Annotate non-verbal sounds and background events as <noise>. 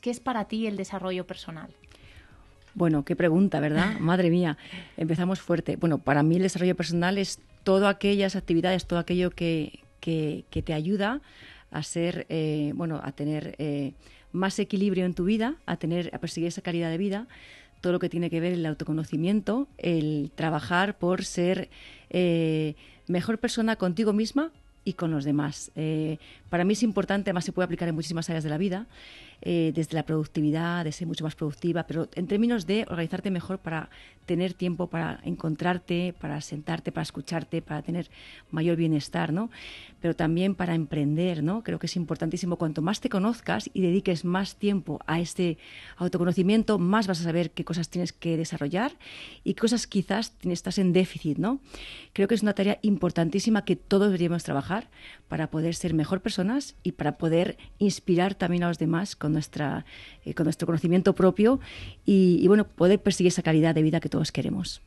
¿qué es para ti el desarrollo personal? Bueno, qué pregunta, ¿verdad? <laughs> Madre mía, empezamos fuerte. Bueno, para mí el desarrollo personal es todas aquellas actividades, todo aquello que, que, te ayuda a ser, eh, bueno, a tener eh, más equilibrio en tu vida, a tener, a perseguir esa calidad de vida, todo lo que tiene que ver el autoconocimiento, el trabajar por ser eh, mejor persona contigo misma y con los demás. para mí es importante, además se puede aplicar en muchísimas áreas de la vida, desde la productividad, de ser mucho más productiva, pero en términos de organizarte mejor para tener tiempo para encontrarte, para sentarte, para escucharte, para tener mayor bienestar, ¿no? Pero también para emprender, ¿no? Creo que es importantísimo. Cuanto más te conozcas y dediques más tiempo a este autoconocimiento, más vas a saber qué cosas tienes que desarrollar y qué cosas quizás estás en déficit, ¿no? Creo que es una tarea importantísima que todos deberíamos para poder ser mejor personas y para poder inspirar también a los demás con, nuestra, eh, con nuestro conocimiento propio y, y, bueno, poder perseguir esa calidad de vida que todos queremos.